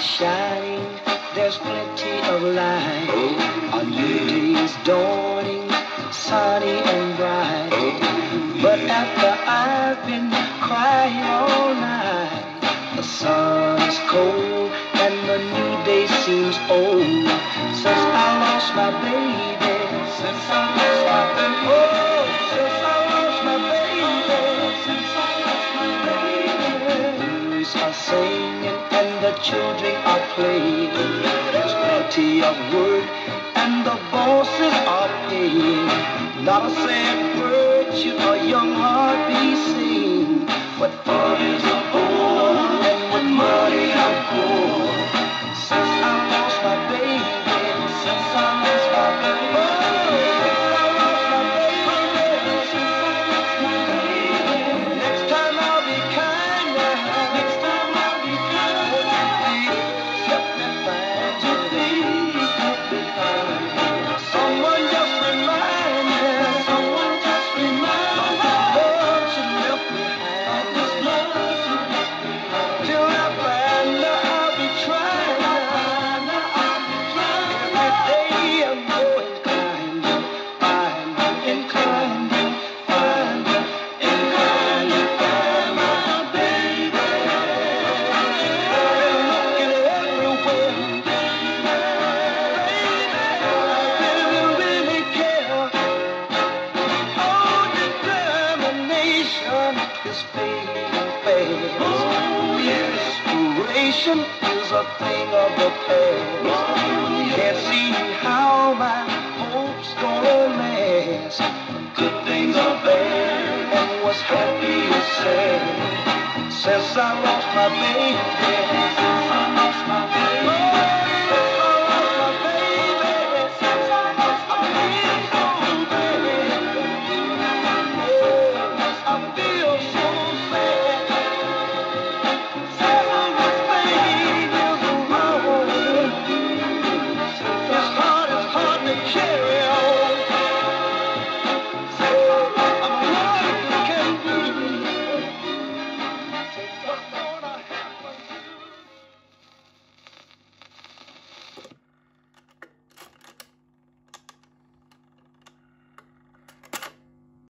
shining, there's plenty of light. Oh, A new day is dawning, sunny and bright. Oh, but after I've been crying all night, the sun is cold and the new day seems old. Since I lost my baby, since I lost my baby, oh, since I lost my baby, since I lost my baby. Birds are singing and the children are. There's plenty of work and the bosses are paying. Not a sad word should a young heart be seen. But fathers is fading fast. Inspiration is a thing of the past. Oh, Can't see how my hope's gonna last. Good things are bad, and what's happy is sad. Since I lost my baby,